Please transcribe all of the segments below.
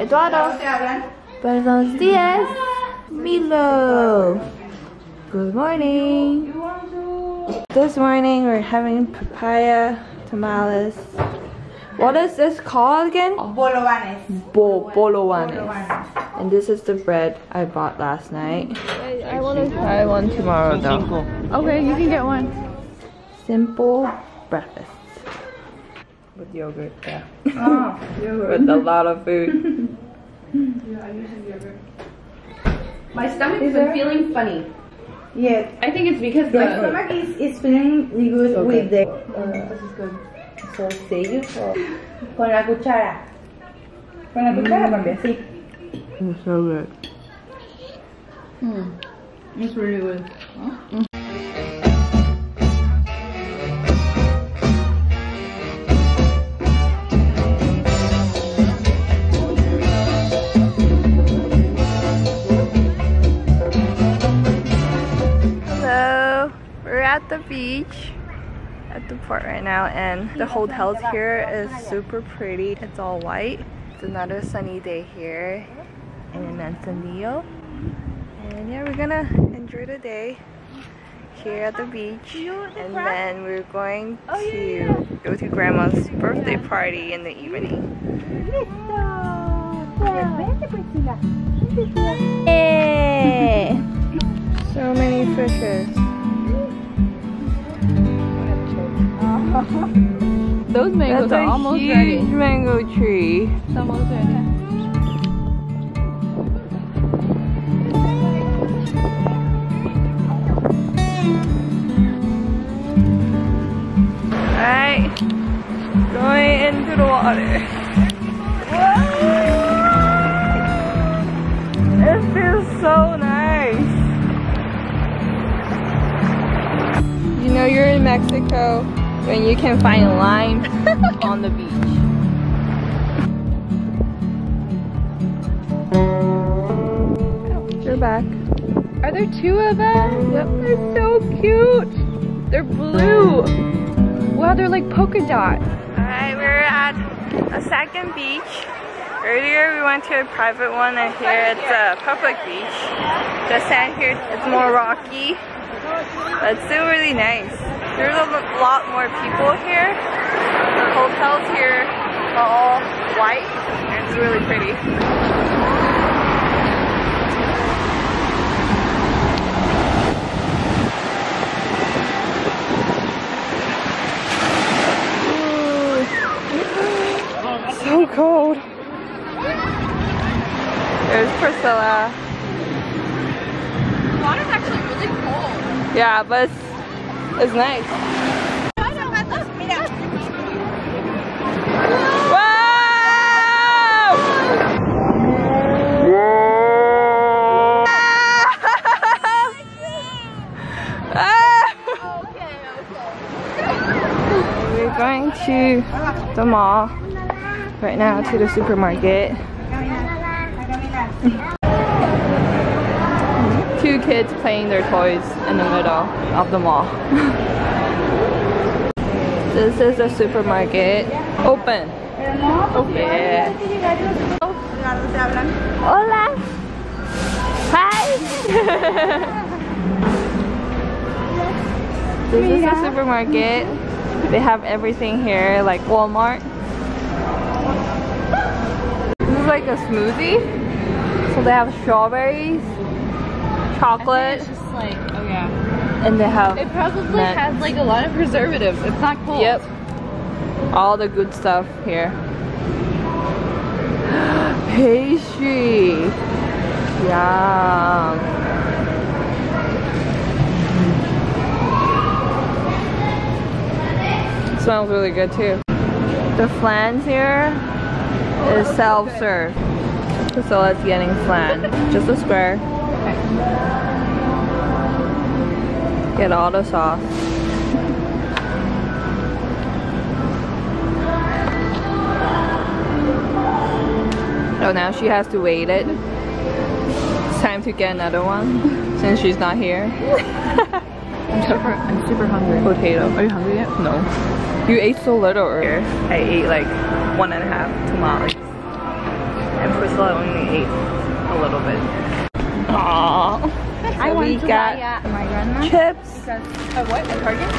Eduardo. Buenos dias. Milo. Good morning. This morning we're having papaya tamales. What is this called again? Bolovanes. Bo bolowanes. And this is the bread I bought last night. I want to try one tomorrow though. Okay, you can get one. Simple breakfast. With yogurt, yeah. Oh, With a lot of food. Hmm, My stomach is been feeling funny. Yeah. I think it's because My stomach is, is feeling really good Okay. with the oh, uh, this is good. So say or con la cuchara. Con la cuchara mm. también, sí. It's so good. Hmm, it's really good. Hello, beach at the port right now and the hotels here is super pretty. It's all white. It's another sunny day here in Manzanillo. And yeah, we're gonna enjoy the day here at the beach. And then we're going to go to grandma's birthday party in the evening. So many fishes. Those mangoes That's are a almost huge ready. mango tree. It's almost ready. Alright, going into the water. It feels so nice. You know you're in Mexico when you can find lime on the beach. You're back. Are there two of them? Yep. They're so cute. They're blue. Wow, they're like polka dots. Alright, we're at a second beach. Earlier we went to a private one and here it's a public beach. The sand here is more rocky, but it's still really nice. There's a lot more people here. The hotels here are all white and it's really pretty. So cold. There's Priscilla. The water's actually really cold. Yeah, but it's, nice. We're going to the mall right now to the supermarket. Two kids playing their toys in the middle of the mall. this is a supermarket. Open. Yeah. Hola. Hi. this is a supermarket. They have everything here, like Walmart. This is like a smoothie. So they have strawberries, chocolate, It's just like, oh yeah. and they have It probably nuts. has like a lot of preservatives. It's not cold. Yep. All the good stuff here. Pastry. Yum. Smells really good too. The flans here is oh, self-serve. So let's getting flan. Just a square. Get all the sauce. Oh, now she has to wait it. It's time to get another one since she's not here. I'm super, I'm super hungry. Potato. Are you hungry yet? No. You ate so little earlier. I ate like one and a half tamales. And Priscilla so only ate a little bit. Aww. I So want we to got uh, my grandma. chips, Because, uh, what? A Target?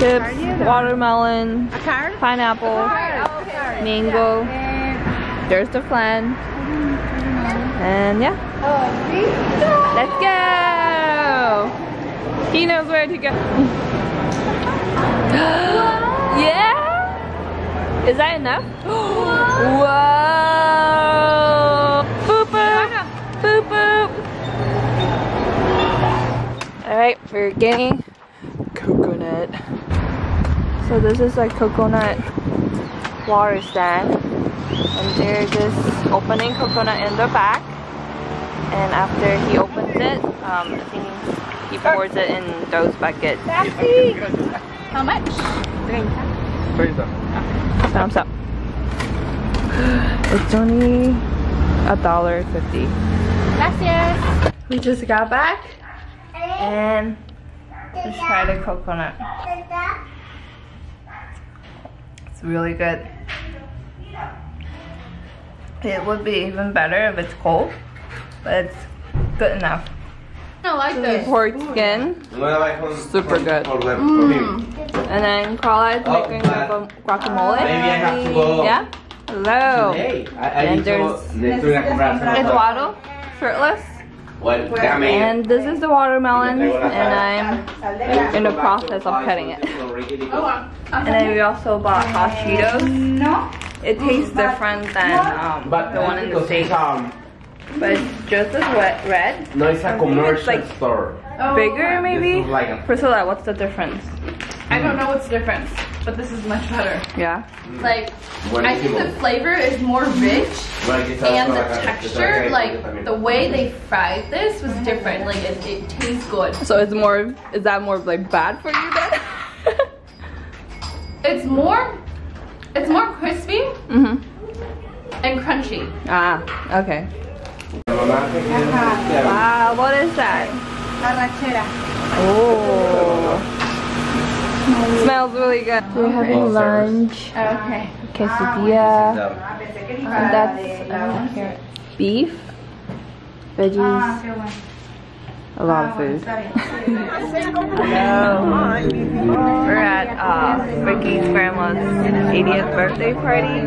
chips, watermelon, A card? pineapple, Oh, okay. mango. And, There's the flan. And yeah, let's go. He knows where to go. yeah? Is that enough? Whoa! We're getting coconut. So this is like coconut water stand. And there's this opening coconut in the back. And after he opens it, um, I think he pours it in those buckets. How much? 30. Thumbs up. It's only a dollar fifty. Gracias. We just got back and just try the coconut. It's really good. It would be even better if it's cold, but it's good enough. I like this. Pork skin, Super mm. good. Mm. and then Carla is Oh, making uh, but- guacamole. Maybe I have to go. Yeah. Hello. Hey, I, I And need to, there's- necesito ir a comprar unas cosas. Eduardo, shirtless. Well, déjame ir. And this is the watermelon, and I'm in the process of cutting it. And then we also bought hot Cheetos. No. It tastes different than um, But the one in the because States. um, But it's just as wet, red. no, it's a commercial like- store. Bigger maybe? This like a- Priscilla, what's the difference? I don't know what's the difference, but this is much better. Yeah. Like, I think the Buenísimo. flavor is more rich Bueno, aquí está and the texture, like the way they fried this was different. Like it, it tastes good. So it's more, is that more like bad for you then? It's more, it's more crispy mm-hmm. and crunchy. Ah, okay. Mamá, ¿qué quieres? Wow, what is that? Arrachera. Oh. Smells really good. We're having Oh, lunch, Okay. quesadilla, No. and that's uh, beef, veggies, Ah, qué bueno. a lot of food. Hello. We're at uh, Ricky's grandma's 80th birthday party.